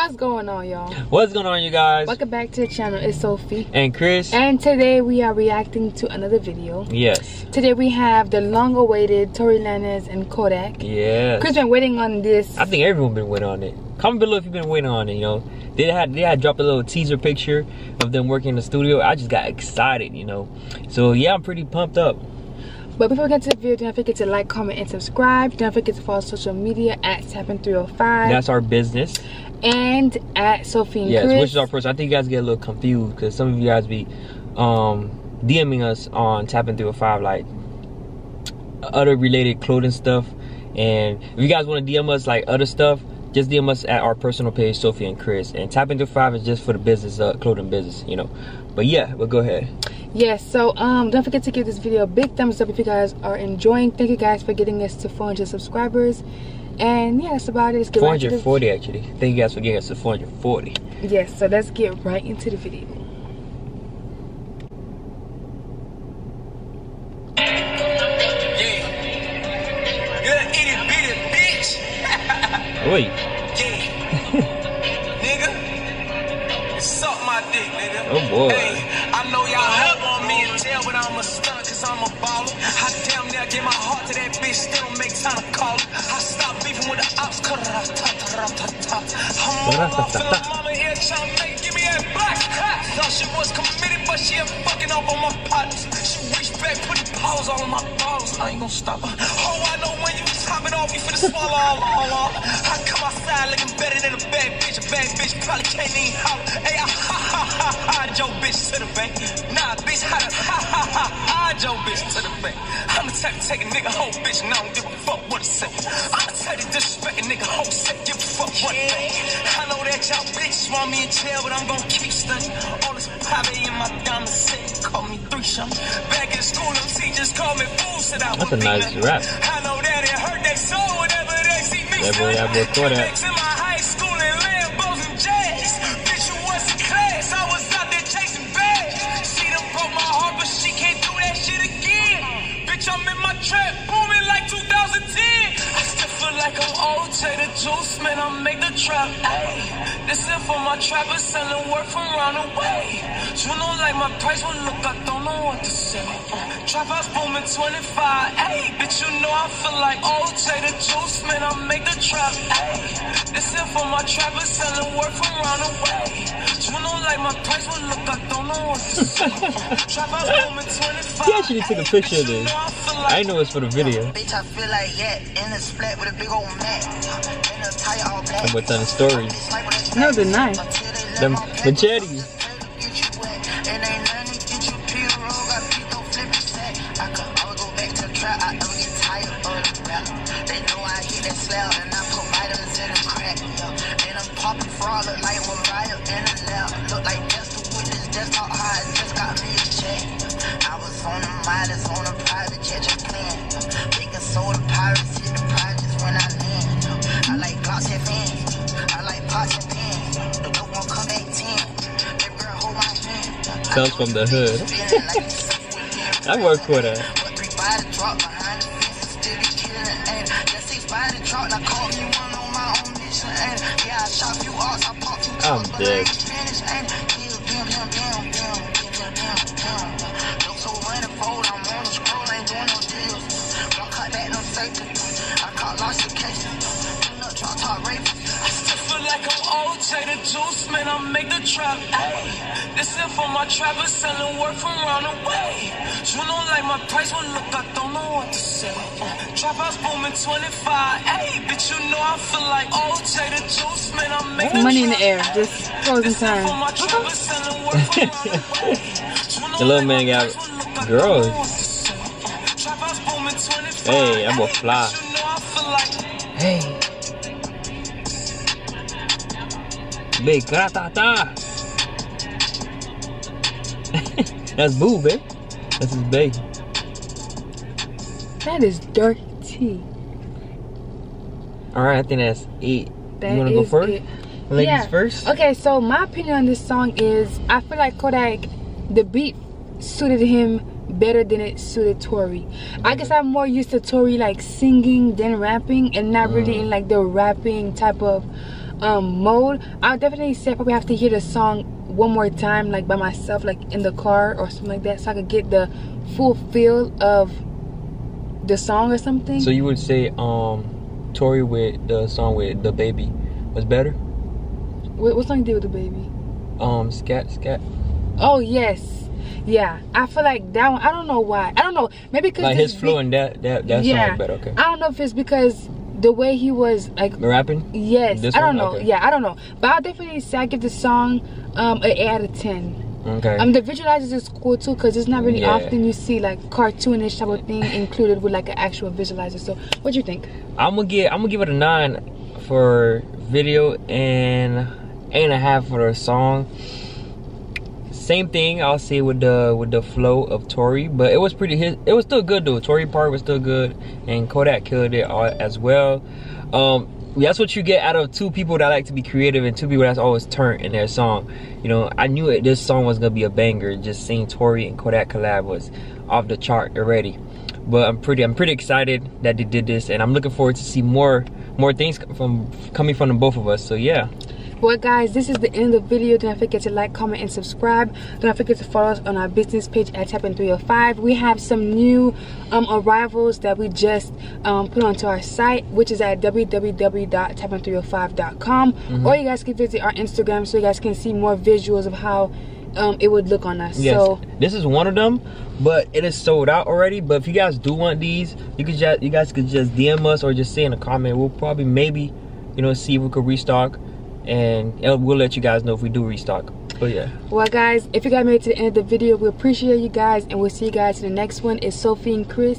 What's going on, y'all? What's going on, you guys? Welcome back to the channel. It's Sophie. And Chris. And today we are reacting to another video. Yes. Today we have the long-awaited Tory Lanez and Kodak. Yes. Chris been waiting on this. I think everyone been waiting on it. Comment below if you've been waiting on it, you know. They had they had dropped a little teaser picture of them working in the studio. I just got excited, you know. So yeah, I'm pretty pumped up. But before we get to the video, don't forget to like, comment, and subscribe. Don't forget to follow social media at Tapin305. That's our business. And at Sophie and yes, Chris. which is our first. I think you guys get a little confused because some of you guys be um, DMing us on Tapin305 like other related clothing stuff. And if you guys want to DM us like other stuff, just DM us at our personal page, Sophie and Chris. And Tapin305 is just for the business, uh, clothing business, you know. But yeah, but go ahead yes so um don't forget to give this video a big thumbs up if you guys are enjoying. Thank you guys for getting us to 400 subscribers. And yeah that's about it. Let's get 440 right actually. Thank you guys for getting us to 440 yes so let's get right into the video. Wait. Dick, nigga. Oh boy. Hey, I know y'all but I'm a stunt cause I'm a baller. I damn near give my heart to that bitch, still make time to call it. I stop beefing with the ops, cut it off, ta ta ta ta. I'm off, feeling mama here trying to make, give me that black. Thought she was committed, but she a fucking up on my partners. She reached back, put the paws on my balls. I ain't gonna stop her. Oh, I know when you top it off, you finna swallow all, all, all. I come outside looking better than a bad bitch. A bad bitch probably can't even holler. Hey, I your bitch to the bank. Nah, bitch, how to ha ha ha, hide your bitch to the bank. I'm the type to take a nigga whole bitch and I don't give a fuck what it say. I'm the type to disrespect a nigga whole set, give a fuck what it think. I know that y'all bitches want me in jail, but I'm gonna keep studying. All this private in my diamond set, call me three shot. Back in school, them teachers call me fool, said I That's a nice rap. I know that it hurt their soul whenever they see me. Never have recorded. Bitch, I'm in my trap, booming like 2010. I still feel like I'm take the juice, man, I make the trap. Ayy, this is for my trappers selling work from round the way. You know, like my price will look, I don't know what to say. Uh, trap house booming 25, ayy, bitch, you know I feel like take the juice, man, I make the trap. Ayy, this is for my trappers selling work from round the way. You know, like my price will look, I don't know what to say. Trap house booming 25. He actually took a picture of this. I know it's for the video. Bitch, I feel like yeah, in a splat with a big old mat. A tire all black. And what's on the story? No, they're nice. Them machetes. fraud look like Mariah in the mileage on a private jet, just playing. Making soul the pirates hit the projects when I land. I like Glocks and fans. I like pots and pans. The dope won't come back 10. That girl hold my hand. Comes from the hood. I work for that. But we buy drop behind the face, still the kid, and let's see, buy the. I call you one on my own mission. And yeah, I shot you off. I'm dead. Take the juice, man, I make the trap. Ayy, this is for my trappers selling work from round the way. You know, like my price will look, I don't know what to say. Uh, trap house booming 25. Ayy, bitch, you know I feel like take the juice, man, I make the Money in the air, just frozen time. the little man got girls. Hey, I'm a fly. Hey. Big gratata. That's Boo, babe. That's his baby. That is dirty. Alright, I think that's it. That you wanna go first? It. Ladies yeah. first? Okay, so my opinion on this song is I feel like Kodak, the beat suited him better than it suited Tory. I guess I'm more used to Tory like singing than rapping and not really mm. in like the rapping type of um, mode, I would definitely say I probably have to hear the song one more time, like by myself, like in the car or something like that, so I could get the full feel of the song or something. So you would say um Tory with the song with the baby was better? what, what song did with the baby? Um scat scat. Oh yes, yeah. I feel like that one. I don't know why. I don't know. Maybe because Like his flow and that that that yeah. song better, okay. I don't know if it's because the way he was like Rapping? Yes, This I don't one? know. Okay. Yeah, I don't know. But I'll definitely say I give the song um an eight out of ten. Okay. Um, the visualizers is cool too because it's not really Yeah. often you see like cartoonish type of thing included with like an actual visualizer. So, what do you think? I'm gonna get I'm gonna give it a nine for video and eight and a half for the song. Same thing I'll say with the with the flow of Tory, but it was pretty hit. It was still good though. Tory part was still good, and Kodak killed it all, as well. Um, that's what you get out of two people that like to be creative and two people that's always turnt in their song. You know, I knew it. This song was gonna be a banger. Just seeing Tory and Kodak collab was off the chart already. But I'm pretty I'm pretty excited that they did this, and I'm looking forward to see more more things from coming from the both of us. So yeah. Well, guys, this is the end of the video. Do not forget to like, comment, and subscribe. Do not forget to follow us on our business page at Tapin305. We have some new um, arrivals that we just um, put onto our site, which is at www.tapin305.com. Mm-hmm. Or you guys can visit our Instagram so you guys can see more visuals of how um, it would look on us. Yes, So, this is one of them, but it is sold out already. But if you guys do want these, you could just you guys could just DM us or just say in a comment. We'll probably maybe, you know, see if we could restock, and uh, we'll let you guys know if we do restock. But yeah, well, guys, if you guys made it to the end of the video, we appreciate you guys, and we'll see you guys in the next one. It's Sophie and Chris.